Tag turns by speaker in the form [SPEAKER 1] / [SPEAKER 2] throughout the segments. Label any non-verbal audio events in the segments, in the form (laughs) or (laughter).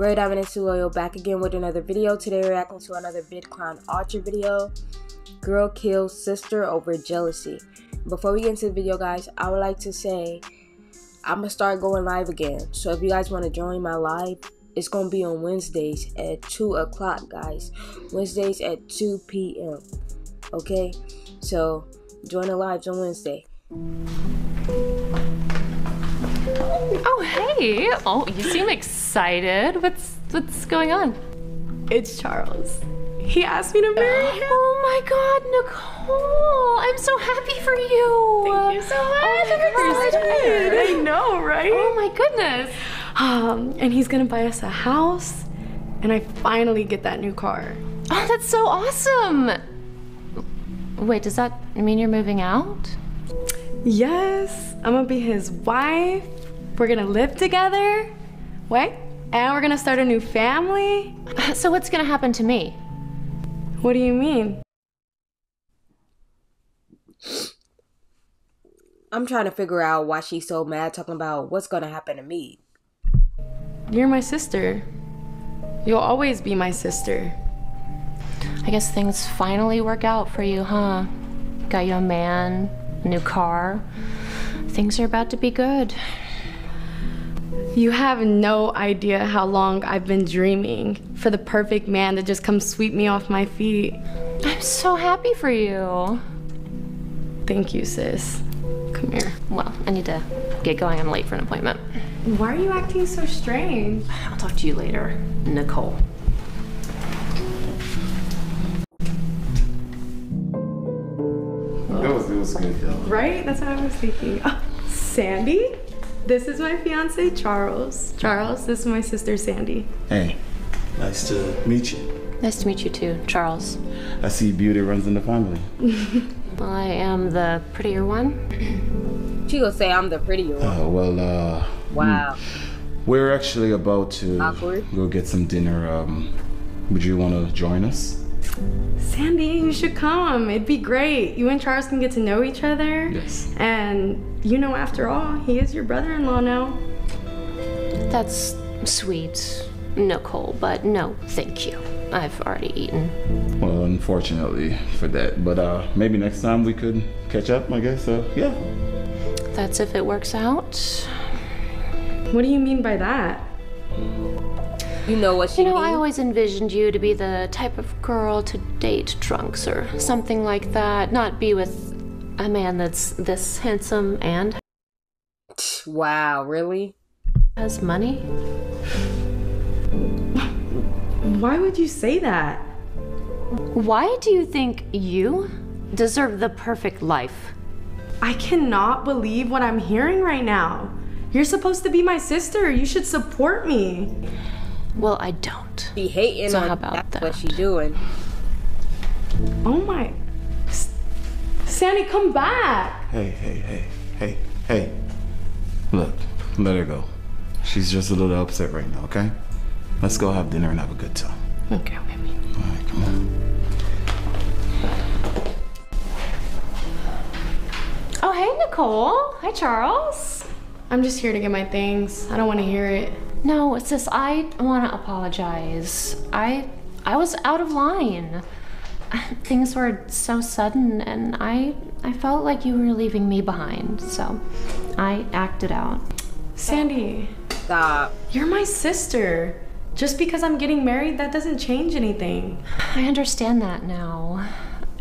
[SPEAKER 1] We're Dominance Loyal back again with another video. Today reacting to another Vid Chron Ultra video. Girl kills sister over jealousy. Before we get into the video guys, I would like to say I'm gonna start going live again. So if you guys want to join my live, it's gonna be on Wednesdays at 2 o'clock guys. Wednesdays at 2 p.m. Okay? So join the lives on Wednesday.
[SPEAKER 2] Oh, hey. Oh, you seem excited. What's what's going on?
[SPEAKER 3] It's Charles. He asked me to marry (gasps) him.
[SPEAKER 2] Oh my god, Nicole. I'm so happy for you.
[SPEAKER 3] Thank you so much.
[SPEAKER 2] Oh my
[SPEAKER 3] I'm
[SPEAKER 2] god,
[SPEAKER 3] excited. I know, right?
[SPEAKER 2] Oh my goodness.
[SPEAKER 3] Um, and he's gonna buy us a house, and I finally get that new car.
[SPEAKER 2] Oh, that's so awesome. Wait, does that mean you're moving out?
[SPEAKER 3] Yes, I'm gonna be his wife. We're gonna live together. Wait, and we're gonna start a new family.
[SPEAKER 2] Uh, so what's gonna happen to me?
[SPEAKER 3] What do you mean?
[SPEAKER 1] I'm trying to figure out why she's so mad talking about what's gonna happen to me.
[SPEAKER 3] You're my sister. You'll always be my sister.
[SPEAKER 2] I guess things finally work out for you, huh? Got you a man, a new car. Things are about to be good.
[SPEAKER 3] You have no idea how long I've been dreaming for the perfect man to just come sweep me off my feet.
[SPEAKER 2] I'm so happy for you.
[SPEAKER 3] Thank you, sis. Come here.
[SPEAKER 2] Well, I need to get going. I'm late for an appointment.
[SPEAKER 3] Why are you acting so strange?
[SPEAKER 2] I'll talk to you later, Nicole.
[SPEAKER 4] It was, it was good though.
[SPEAKER 3] Right? That's what I was thinking. Oh, (laughs) Sandy? This is my fiance, Charles. Charles, this is my sister, Sandy.
[SPEAKER 4] Hey, nice to meet you.
[SPEAKER 2] Nice to meet you too, Charles.
[SPEAKER 4] I see beauty runs in the family. (laughs)
[SPEAKER 2] I am the prettier one.
[SPEAKER 1] She gonna say I'm the prettier one.
[SPEAKER 4] Uh, well, uh,
[SPEAKER 1] Wow.
[SPEAKER 4] we're actually about to
[SPEAKER 1] Awkward.
[SPEAKER 4] go get some dinner. Um, would you want to join us?
[SPEAKER 3] Sandy, you should come. It'd be great. You and Charles can get to know each other.
[SPEAKER 4] Yes.
[SPEAKER 3] And, you know, after all, he is your brother in law now.
[SPEAKER 2] That's sweet, Nicole, but no, thank you. I've already eaten.
[SPEAKER 4] Well, unfortunately for that, but uh, maybe next time we could catch up. I guess. Uh, yeah.
[SPEAKER 2] That's if it works out.
[SPEAKER 3] What do you mean by that?
[SPEAKER 1] You know what she
[SPEAKER 2] You know, I always envisioned you to be the type of girl to date drunks or something like that, not be with a man that's this handsome and
[SPEAKER 1] Wow, really?
[SPEAKER 2] has money.
[SPEAKER 3] Why would you say that?
[SPEAKER 2] Why do you think you deserve the perfect life?
[SPEAKER 3] I cannot believe what I'm hearing right now. You're supposed to be my sister. You should support me.
[SPEAKER 2] Well, I don't.
[SPEAKER 1] She hating
[SPEAKER 2] So
[SPEAKER 1] on
[SPEAKER 2] how about
[SPEAKER 1] that's what
[SPEAKER 2] that?
[SPEAKER 1] she doing.
[SPEAKER 3] Oh my. S- Sandy, come back.
[SPEAKER 4] Hey, hey, hey, hey, hey. Look, let her go. She's just a little upset right now. Okay. Let's go have dinner and have a good time.
[SPEAKER 3] Okay, baby.
[SPEAKER 4] All right, come on.
[SPEAKER 2] Oh, hey, Nicole. Hi, Charles.
[SPEAKER 3] I'm just here to get my things. I don't want to hear it.
[SPEAKER 2] No, sis, I want to apologize. I I was out of line. (laughs) Things were so sudden and I I felt like you were leaving me behind. So, I acted out.
[SPEAKER 3] Sandy,
[SPEAKER 1] Stop.
[SPEAKER 3] you're my sister. Just because I'm getting married, that doesn't change anything.
[SPEAKER 2] I understand that now.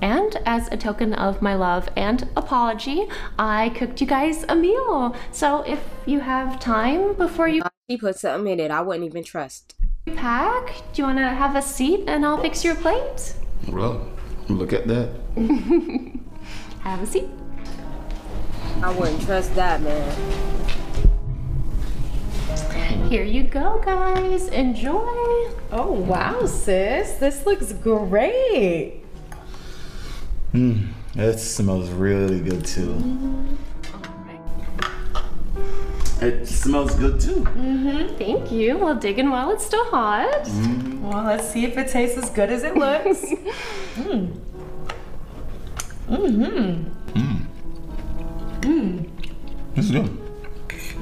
[SPEAKER 2] And as a token of my love and apology, I cooked you guys a meal. So, if you have time before you
[SPEAKER 1] She put something in it I wouldn't even trust.
[SPEAKER 2] pack, do you want to have a seat and I'll fix your plate?
[SPEAKER 4] Well, look at that. (laughs)
[SPEAKER 2] Have a seat.
[SPEAKER 1] I wouldn't trust that man.
[SPEAKER 2] Here you go, guys. Enjoy.
[SPEAKER 3] Oh, wow, sis. This looks great.
[SPEAKER 4] Mmm, that smells really good too. It smells good too. Mhm.
[SPEAKER 2] Thank you. We'll dig in while it's still hot.
[SPEAKER 3] Well, let's see if it tastes as good as it looks. (laughs) mm. Mm-hmm.
[SPEAKER 4] It's good.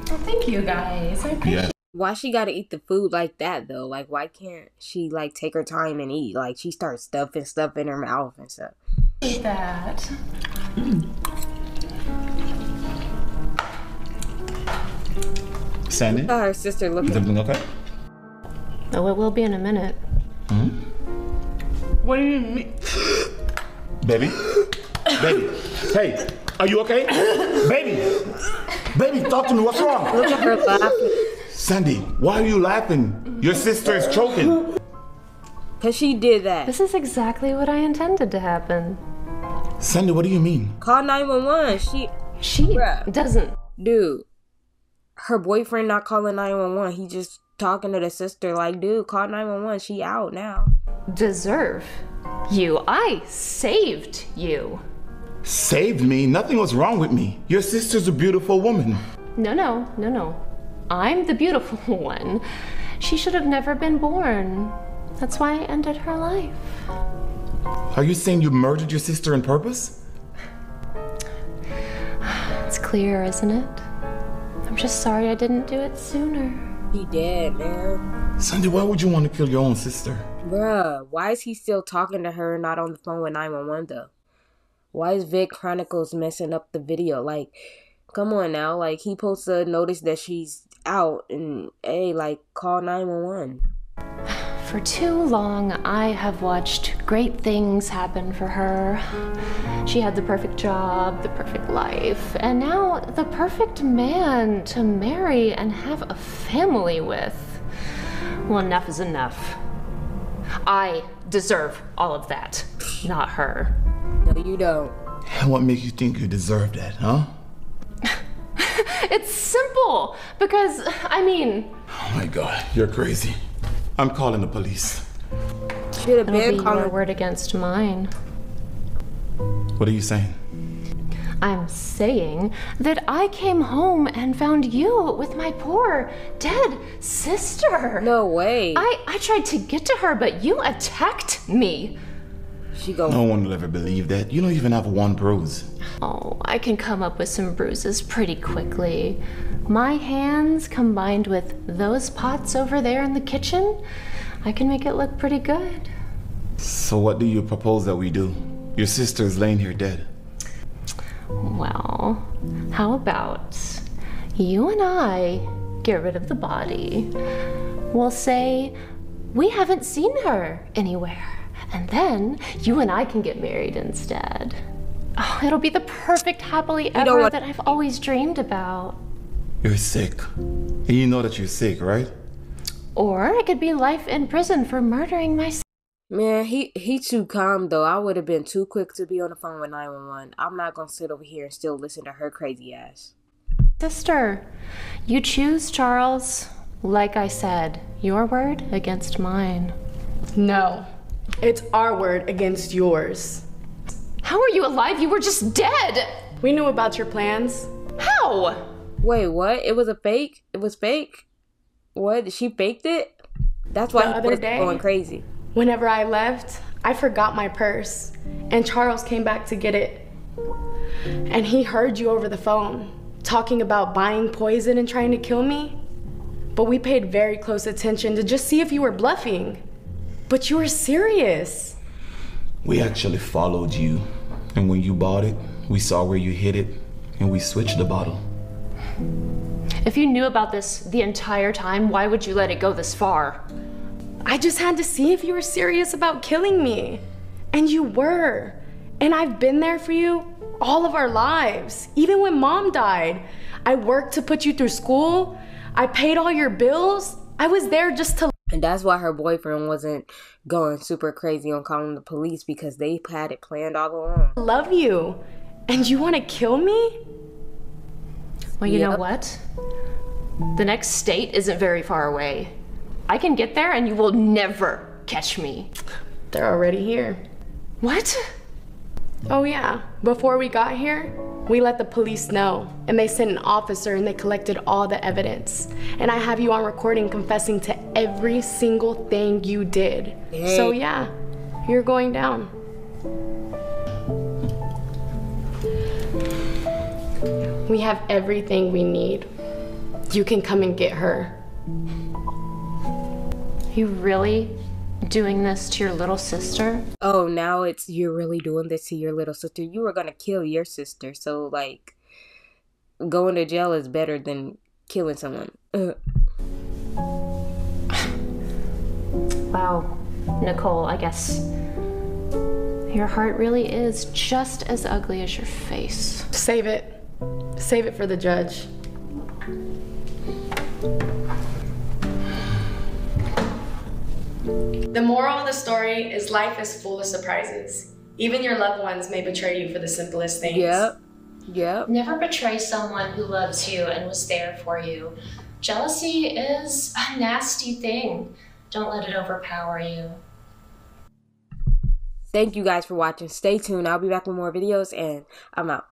[SPEAKER 2] Well, thank you, guys. I appreciate
[SPEAKER 4] Yes.
[SPEAKER 1] Why she gotta eat the food like that though? Like why can't she like take her time and eat? Like she starts stuffing stuff in her mouth and stuff.
[SPEAKER 2] That.
[SPEAKER 4] Sandy,
[SPEAKER 1] Oh, her sister
[SPEAKER 4] is
[SPEAKER 1] looking.
[SPEAKER 4] everything okay?
[SPEAKER 2] Oh, it will be in a minute. Hmm?
[SPEAKER 4] What do you mean? Baby? Baby? Hey, are you okay? Baby? Baby, talk to me. What's wrong?
[SPEAKER 1] Look at her laughing.
[SPEAKER 4] Sandy, why are you laughing? Your sister is choking.
[SPEAKER 1] Cause she did that.
[SPEAKER 2] This is exactly what I intended to happen.
[SPEAKER 4] Sandy, what do you mean?
[SPEAKER 1] Call 911. She,
[SPEAKER 2] She
[SPEAKER 1] Bruh.
[SPEAKER 2] doesn't.
[SPEAKER 1] dude, her boyfriend not calling 911. He just talking to the sister like, dude, call 911. She out now.
[SPEAKER 2] deserve you. I saved you.
[SPEAKER 4] Saved me? Nothing was wrong with me. Your sister's a beautiful woman.
[SPEAKER 2] No, no, no, no. I'm the beautiful (laughs) one. She should have never been born. That's why I ended her life.
[SPEAKER 4] Are you saying you murdered your sister on purpose?
[SPEAKER 2] It's clear, isn't it? I'm just sorry I didn't do it sooner.
[SPEAKER 1] He dead, man.
[SPEAKER 4] Sandy, why would you want to kill your own sister?
[SPEAKER 1] Bruh, why is he still talking to her and not on the phone with 911 though? Why is Vid Chronicles messing up the video? Like, come on now. Like, he posts a notice that she's out and, hey, like, call 911.
[SPEAKER 2] For too long, I have watched great things happen for her. She had the perfect job, the perfect life, and now the perfect man to marry and have a family with. Well, enough is enough. I deserve all of that, not her.
[SPEAKER 1] No, you don't.
[SPEAKER 4] And (laughs) what makes you think you deserve that, huh? (laughs)
[SPEAKER 2] It's simple because, I mean,
[SPEAKER 4] Oh my god, you're crazy. I'm calling the police.
[SPEAKER 1] Should have
[SPEAKER 2] it'll be
[SPEAKER 1] been
[SPEAKER 2] your word against mine.
[SPEAKER 4] What are you saying?
[SPEAKER 2] I'm saying that I came home and found you with my poor dead sister.
[SPEAKER 1] No way.
[SPEAKER 2] I, I tried to get to her, but you attacked me.
[SPEAKER 1] She go.
[SPEAKER 4] No one will ever believe that. You don't even have one bruise.
[SPEAKER 2] Oh, I can come up with some bruises pretty quickly. My hands combined with those pots over there in the kitchen, I can make it look pretty good.
[SPEAKER 4] So what do you propose that we do? Your sister is laying here dead.
[SPEAKER 2] Well, how about you and I get rid of the body? We'll say we haven't seen her anywhere, and then you and I can get married instead. Oh, it'll be the perfect happily
[SPEAKER 1] don't
[SPEAKER 2] ever that I've always dreamed about.
[SPEAKER 4] You're sick. And you know that you're sick, right?
[SPEAKER 2] Or it could be life in prison for murdering my
[SPEAKER 1] Man, he he too calm though. I would have been too quick to be on the phone with 911. I'm not gonna sit over here and still listen to her crazy ass.
[SPEAKER 2] sister. You choose, Charles. Like I said, your word against mine.
[SPEAKER 3] No, it's our word against yours.
[SPEAKER 2] How are you alive? You were just dead!
[SPEAKER 3] We knew about your plans.
[SPEAKER 2] How?
[SPEAKER 1] Wait, what? It was a fake? It was fake? What? She faked it? That's why
[SPEAKER 3] The
[SPEAKER 1] he
[SPEAKER 3] other
[SPEAKER 1] was
[SPEAKER 3] day-
[SPEAKER 1] going crazy.
[SPEAKER 3] Whenever I left, I forgot my purse, and Charles came back to get it. And he heard you over the phone talking about buying poison and trying to kill me. But we paid very close attention to just see if you were bluffing. But you were serious.
[SPEAKER 4] We actually followed you. And when you bought it, we saw where you hid it, and we switched the bottle.
[SPEAKER 2] If you knew about this the entire time, why would you let it go this far?
[SPEAKER 3] I just had to see if you were serious about killing me. And you were. And I've been there for you all of our lives. Even when mom died, I worked to put you through school. I paid all your bills. I was there just to
[SPEAKER 1] And that's why her boyfriend wasn't going super crazy on calling the police because they had it planned all along.
[SPEAKER 3] love you. And you want to kill me?
[SPEAKER 2] Well, you know what? The next state isn't very far away. I can get there and you will never catch me.
[SPEAKER 3] They're already here.
[SPEAKER 2] What?
[SPEAKER 3] Oh, yeah. Before we got here, we let the police know. And they sent an officer and they collected all the evidence. And I have you on recording confessing to every single thing you did. So, yeah, you're going down. We have everything we need. You can come and get her.
[SPEAKER 2] You really doing this to your little sister?
[SPEAKER 1] Oh, now it's you're really doing this to your little sister. You were gonna kill your sister, so like going to jail is better than killing someone. (sighs)
[SPEAKER 2] Wow, Nicole, I guess your heart really is just as ugly as your face.
[SPEAKER 3] Save it. Save it for the judge. The moral of the story is life is full of surprises. Even your loved ones may betray you for the simplest things.
[SPEAKER 1] Yep. Yep.
[SPEAKER 2] Never betray someone who loves you and was there for you. Jealousy is a nasty thing. Don't let it overpower you.
[SPEAKER 1] Thank you guys for watching. Stay tuned. I'll be back with more videos and I'm out.